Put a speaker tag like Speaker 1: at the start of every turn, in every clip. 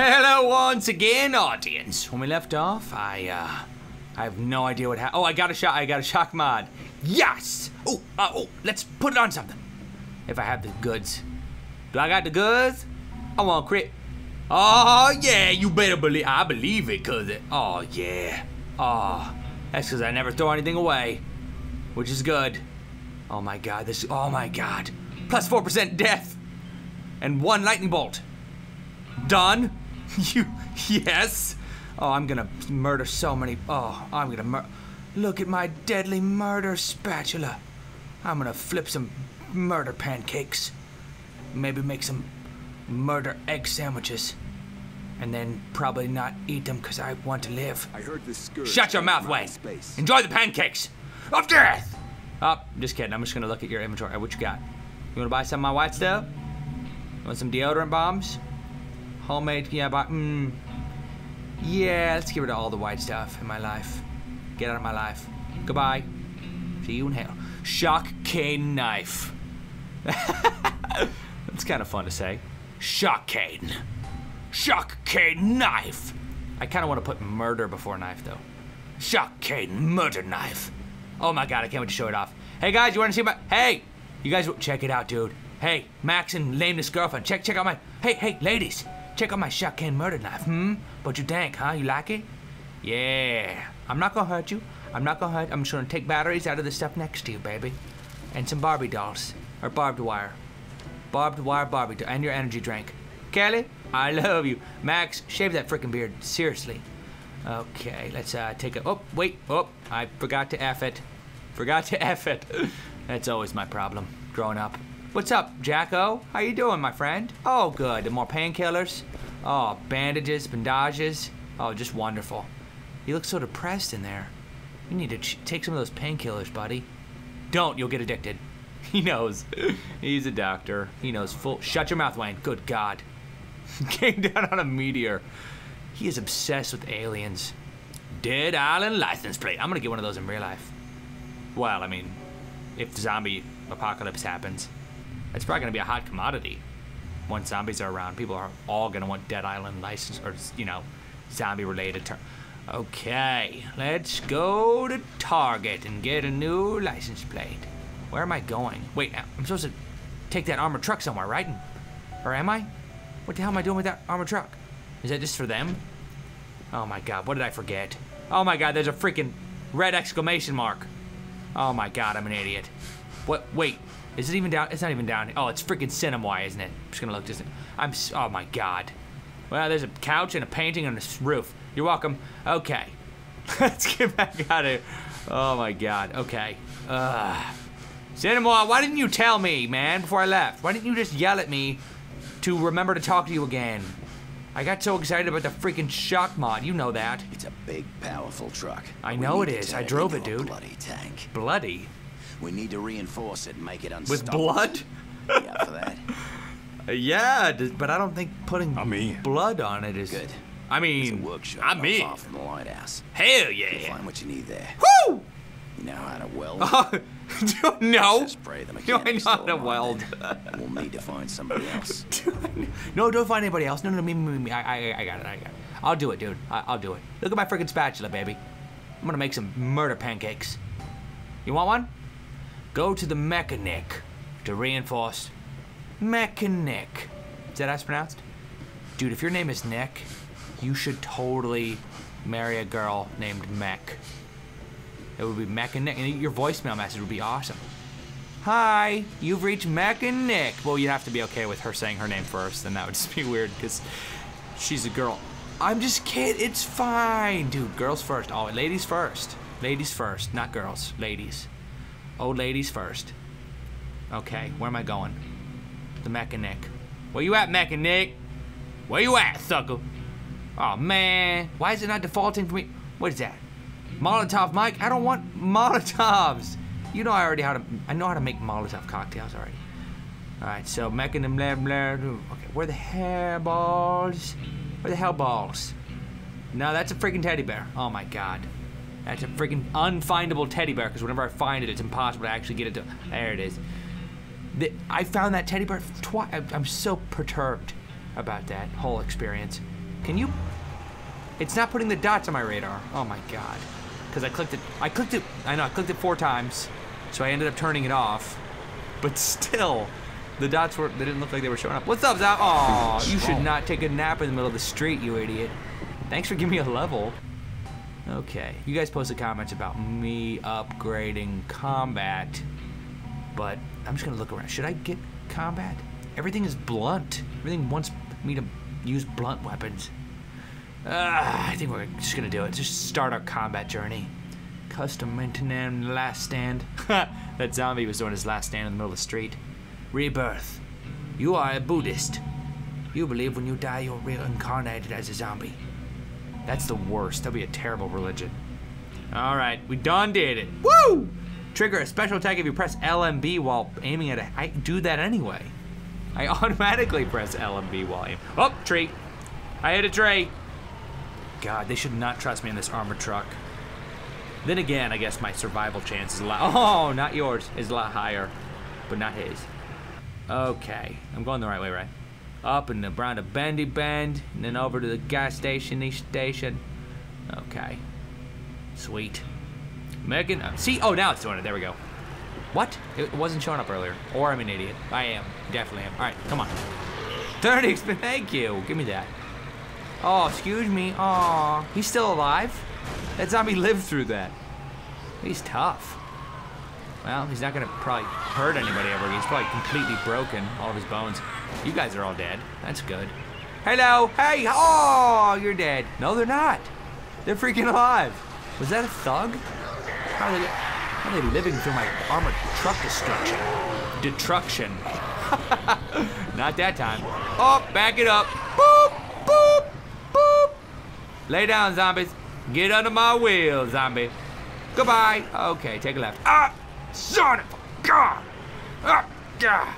Speaker 1: Hello once again, audience. When we left off, I, uh, I have no idea what happened. Oh, I got a shot. I got a shock mod. Yes! Oh, uh, oh, let's put it on something. If I have the goods. Do I got the goods? I want crit. Oh, yeah, you better believe. I believe it, cuz it. Oh, yeah. Oh, that's because I never throw anything away, which is good. Oh my god, this. Oh my god. Plus 4% death. And one lightning bolt. Done. You. Yes. Oh, I'm gonna murder so many. Oh, I'm gonna murder. Look at my deadly murder spatula. I'm gonna flip some murder pancakes. Maybe make some murder egg sandwiches. And then probably not eat them because I want to live.
Speaker 2: I heard this scourge.
Speaker 1: Shut your mouth, Wayne.
Speaker 2: Space.
Speaker 1: Enjoy the pancakes of death. Oh, just kidding. I'm just gonna look at your inventory. What you got? You wanna buy some of my white stuff? You want some deodorant bombs? Homemade? Yeah, but mm, yeah. Let's get rid of all the white stuff in my life. Get out of my life. Goodbye. See you in hell. Shock cane knife. That's kind of fun to say. Shock cane. Shock cane knife. I kind of want to put murder before knife though. Shock cane murder knife. Oh my god, I can't wait to show it off. Hey guys, you want to see my? Hey, you guys, check it out, dude. Hey, Max and lameness girlfriend, check check out my. Hey hey, ladies, check out my cane murder knife. Hmm, But you dank, huh? You like it? Yeah. I'm not gonna hurt you. I'm not gonna hurt. I'm just gonna take batteries out of the stuff next to you, baby, and some Barbie dolls or barbed wire, barbed wire Barbie doll, and your energy drink. Kelly, I love you. Max, shave that freaking beard. Seriously. Okay, let's uh, take a. Oh, wait. Oh, I forgot to F it. Forgot to F it. That's always my problem growing up. What's up, Jacko? How you doing, my friend? Oh, good. More painkillers? Oh, bandages, bandages. Oh, just wonderful. You look so depressed in there. You need to take some of those painkillers, buddy. Don't, you'll get addicted. He knows. He's a doctor. He knows full. Shut your mouth, Wayne. Good God. Came down on a meteor. He is obsessed with aliens. Dead Island license plate. I'm gonna get one of those in real life. Well, I mean, if zombie apocalypse happens, it's probably gonna be a hot commodity. Once zombies are around, people are all gonna want Dead Island license or you know, zombie related term. Okay, let's go to Target and get a new license plate. Where am I going? Wait, I'm supposed to take that armored truck somewhere, right? Or am I? What the hell am I doing with that armored truck? Is that just for them? Oh my god, what did I forget? Oh my god, there's a freaking red exclamation mark. Oh my god, I'm an idiot. What? Wait, is it even down? It's not even down. Oh, it's freaking Sinamoi, isn't it? I'm just gonna look this. I'm. Oh my god. Well, there's a couch and a painting on this roof. You're welcome. Okay. Let's get back out of here. Oh my god. Okay. Ugh. Cinema, why didn't you tell me, man, before I left? Why didn't you just yell at me to remember to talk to you again? I got so excited about the freaking shock mod. You know that.
Speaker 3: It's a big, powerful truck.
Speaker 1: I
Speaker 3: We
Speaker 1: know
Speaker 3: it is.
Speaker 1: it
Speaker 3: to
Speaker 1: is.
Speaker 3: turn
Speaker 1: I drove it, dude.
Speaker 3: Bloody tank.
Speaker 1: Bloody.
Speaker 3: We need to reinforce it and make it unstoppable.
Speaker 1: With blood?
Speaker 3: You up for that?
Speaker 1: Uh, Yeah, but I don't think putting
Speaker 2: I'm in.
Speaker 1: blood on it is.
Speaker 3: Good.
Speaker 1: I
Speaker 3: There's a
Speaker 1: mean,
Speaker 3: workshop
Speaker 1: I'm
Speaker 3: far from the lighthouse.
Speaker 1: Hell
Speaker 3: You'll
Speaker 1: yeah.
Speaker 3: find what you need there.
Speaker 1: Woo!
Speaker 3: You know how to weld?
Speaker 1: no.
Speaker 3: Just pray the
Speaker 1: Do I
Speaker 3: mechanics
Speaker 1: know how
Speaker 3: don't
Speaker 1: to
Speaker 3: mind
Speaker 1: weld?
Speaker 3: We'll need to find somebody else.
Speaker 1: no, don't find anybody else. No, no, me, me, me. I, I, I got it. I got it. I'll do it, dude. I, I'll do it. Look at my freaking spatula, baby. I'm gonna make some murder pancakes. You want one? Go to the mechanic to reinforce. Mechanic. Is that how it's pronounced? Dude, if your name is Nick, you should totally marry a girl named Mech. It would be Mech and Nick, and your voicemail message would be awesome. Hi, you've reached Mech and Nick. Well, you'd have to be okay with her saying her name first, then that would just be weird because she's a girl. I'm just kidding. It's fine, dude. Girls first. Oh, ladies first. Ladies first, not girls. Ladies. Oh, ladies first. Okay, where am I going? The Mech and Nick. Where you at, Mech and Nick? Where you at, sucker? Oh man, why is it not defaulting for me? What is that? Molotov Mike? I don't want Molotovs. You know I already how to. I know how to make Molotov cocktails already. All right, so them blah blah. blah. Okay, where the hair balls? Where the hell balls? No, that's a freaking teddy bear. Oh my god. That's a freaking unfindable teddy bear because whenever I find it, it's impossible to actually get it to. There it is. The, I found that teddy bear twice. I'm so perturbed about that whole experience. Can you? It's not putting the dots on my radar. Oh my god. Because I clicked it. I clicked it. I know. I clicked it four times, so I ended up turning it off. But still, the dots were. They didn't look like they were showing up. What's up, Zap? Oh, you should not take a nap in the middle of the street, you idiot. Thanks for giving me a level. Okay. You guys posted comments about me upgrading combat, but I'm just gonna look around. Should I get combat? Everything is blunt. Everything wants me to use blunt weapons. Uh, I think we're just gonna do it. Just start our combat journey. Custom maintenance last stand. that zombie was doing his last stand in the middle of the street. Rebirth. You are a Buddhist. You believe when you die you're reincarnated as a zombie. That's the worst. That'd be a terrible religion. All right, we done did it. Woo! Trigger a special attack if you press LMB while aiming at a. I do that anyway. I automatically press LMB while aiming. Oh, tree. I hit a tree. God, they should not trust me in this armored truck. Then again, I guess my survival chance is a lot. Oh, not yours. Is a lot higher, but not his. Okay, I'm going the right way, right? Up and around a bendy bend, and then over to the gas station station. Okay. Sweet. Megan, uh, see, oh, now it's doing it. There we go. What? It wasn't showing up earlier. Or I'm an idiot. I am. Definitely am. All right, come on. 30 thank you. Give me that. Oh, excuse me. Oh, he's still alive? That zombie lived through that. He's tough. Well, he's not gonna probably hurt anybody ever. He's probably completely broken, all of his bones. You guys are all dead. That's good. Hello. Hey. Oh, you're dead. No, they're not. They're freaking alive. Was that a thug? How are they, how are they living through my armored truck destruction? Destruction. not that time. Oh, back it up. Boop, boop, boop. Lay down, zombies. Get under my wheel, zombie. Goodbye. Okay, take a left. Ah, son of a god. Ah, God.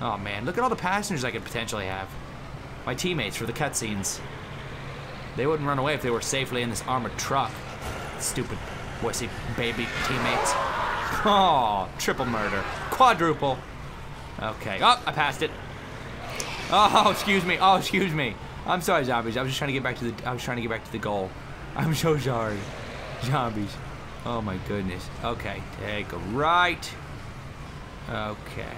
Speaker 1: Oh man, look at all the passengers I could potentially have. My teammates for the cutscenes. They wouldn't run away if they were safely in this armored truck. Stupid wussy baby teammates. Oh, triple murder. Quadruple. Okay. Oh, I passed it. Oh, excuse me. Oh, excuse me. I'm sorry, zombies. I was just trying to get back to the I was trying to get back to the goal. I'm so sorry. Zombies. Oh my goodness. Okay, take a right. Okay.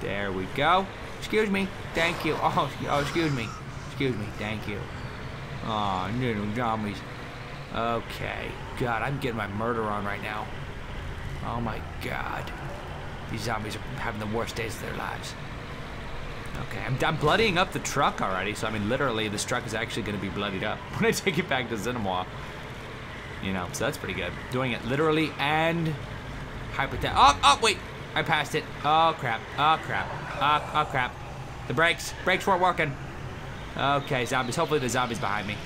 Speaker 1: There we go. Excuse me. Thank you. Oh, oh excuse me. Excuse me. Thank you. Oh, little zombies. Okay. God, I'm getting my murder on right now. Oh my god. These zombies are having the worst days of their lives. Okay, I'm, I'm bloodying up the truck already, so I mean, literally, this truck is actually going to be bloodied up when I take it back to Xenomorph. You know, so that's pretty good. Doing it literally and hypothet. Oh, oh, wait. I passed it. Oh, crap. Oh, crap. Oh, oh, crap. The brakes. Brakes weren't working. Okay, zombies. Hopefully the zombies behind me.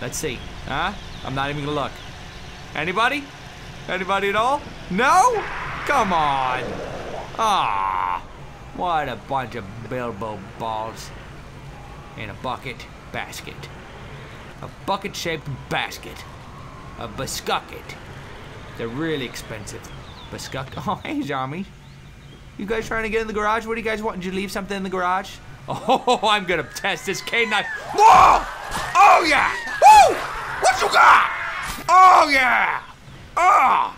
Speaker 1: Let's see. Huh? I'm not even gonna look. Anybody? Anybody at all? No? Come on. Ah. What a bunch of Bilbo balls. In a bucket basket. A bucket shaped basket. A biscuit. They're really expensive. Biscuit. Oh, hey, zombies. You guys trying to get in the garage? What do you guys want? Did you leave something in the garage? Oh, I'm gonna test this K knife. Whoa! Oh yeah! Woo! What you got? Oh yeah! Ah!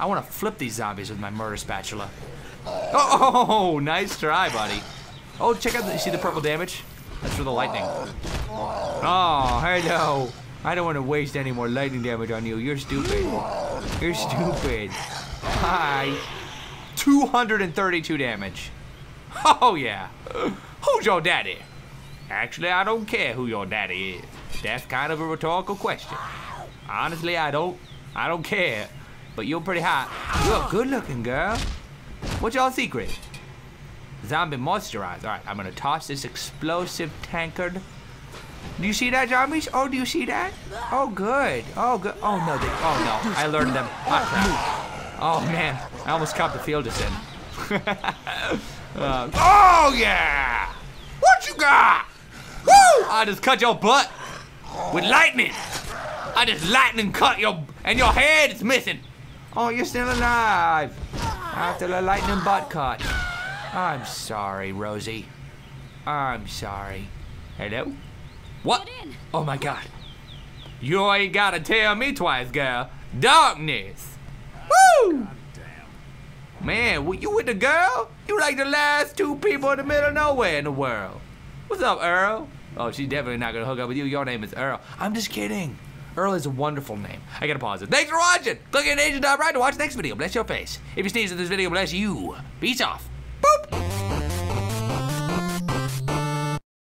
Speaker 1: I want to flip these zombies with my murder spatula. Oh, nice try, buddy. Oh, check out the, see the purple damage? That's for the lightning. Oh, hello. I don't want to waste any more lightning damage on you. You're stupid. You're stupid. Hi. 232 damage. Oh, yeah. Who's your daddy? Actually, I don't care who your daddy is. That's kind of a rhetorical question. Honestly, I don't, I don't care. But you're pretty hot. You're a good-looking girl. What's your secret? Zombie moisturizer. All right, I'm gonna toss this explosive tankard. Do you see that, zombies? Oh, do you see that? Oh, good. Oh, good. Oh, no. They, oh, no. I learned them. Oh, man. I almost caught the field us in. uh, oh, yeah. What you got? Woo! I just cut your butt with lightning. I just lightning cut your, and your head is missing. Oh, you're still alive. After the lightning butt cut. I'm sorry, Rosie. I'm sorry. Hello? What? Oh my god. You ain't gotta tell me twice, girl. Darkness. Woo! Man, were you with the girl? You like the last two people in the middle of nowhere in the world. What's up, Earl? Oh, she's definitely not gonna hook up with you. Your name is Earl. I'm just kidding. Earl is a wonderful name. I gotta pause it. Thanks for watching. Click on Agent Right to watch the next video. Bless your face. If you sneeze in this video, bless you. Peace off.